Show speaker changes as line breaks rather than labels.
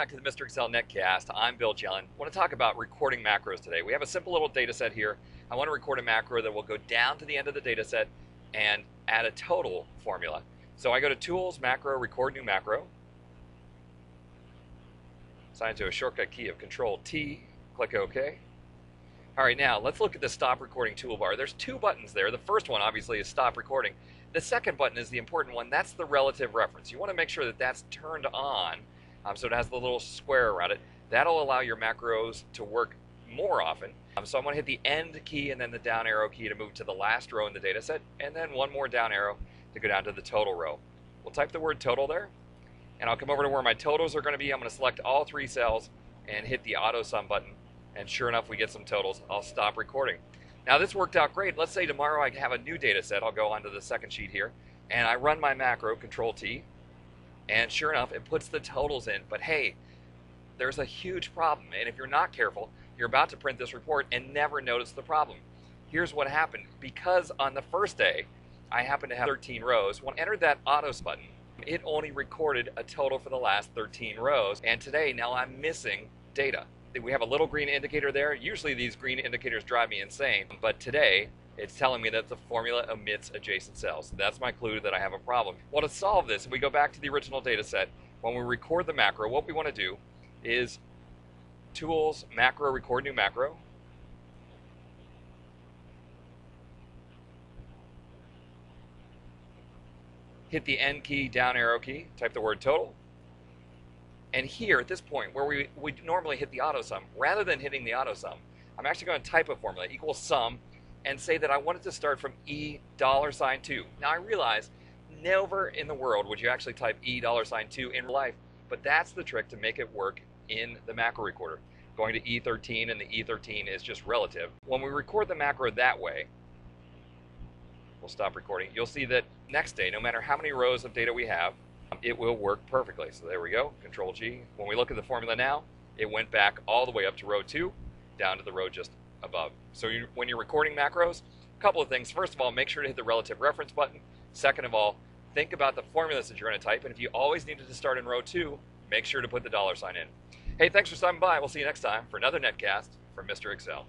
back to the Mr. Excel Netcast. I'm Bill Jelen. I want to talk about recording macros today. We have a simple little data set here. I want to record a macro that will go down to the end of the data set and add a total formula. So I go to Tools, Macro, Record New Macro. Assign to a shortcut key of Control T, click OK. All right, now let's look at the stop recording toolbar. There's two buttons there. The first one obviously is stop recording. The second button is the important one. That's the relative reference. You want to make sure that that's turned on um, so it has the little square around it. That'll allow your macros to work more often. Um, so I'm going to hit the end key and then the down arrow key to move to the last row in the data set, and then one more down arrow to go down to the total row. We'll type the word total there, and I'll come over to where my totals are going to be. I'm going to select all three cells and hit the auto sum button, and sure enough, we get some totals. I'll stop recording. Now this worked out great. Let's say tomorrow I have a new data set. I'll go onto the second sheet here, and I run my macro, Control T, and sure enough, it puts the totals in. But hey, there's a huge problem. And if you're not careful, you're about to print this report and never notice the problem. Here's what happened. Because on the first day, I happened to have 13 rows. When I entered that autos button, it only recorded a total for the last 13 rows. And today, now I'm missing data. We have a little green indicator there. Usually these green indicators drive me insane. But today, it's telling me that the formula omits adjacent cells. That's my clue that I have a problem. Well, to solve this, if we go back to the original data set, when we record the macro, what we want to do is Tools, Macro, Record New Macro. Hit the End key, down arrow key, type the word total. And here, at this point, where we, we normally hit the auto sum, rather than hitting the auto sum, I'm actually going to type a formula equals sum and say that I wanted to start from E dollar sign 2. Now I realize never in the world would you actually type E dollar sign 2 in real life, but that's the trick to make it work in the macro recorder. Going to E13 and the E13 is just relative. When we record the macro that way, we'll stop recording. You'll see that next day, no matter how many rows of data we have, it will work perfectly. So there we go, Control T. When we look at the formula now, it went back all the way up to row 2, down to the row just above. So you, when you're recording macros, a couple of things. First of all, make sure to hit the relative reference button. Second of all, think about the formulas that you're going to type. And if you always needed to start in row two, make sure to put the dollar sign in. Hey, thanks for stopping by. We'll see you next time for another netcast from Mr. Excel.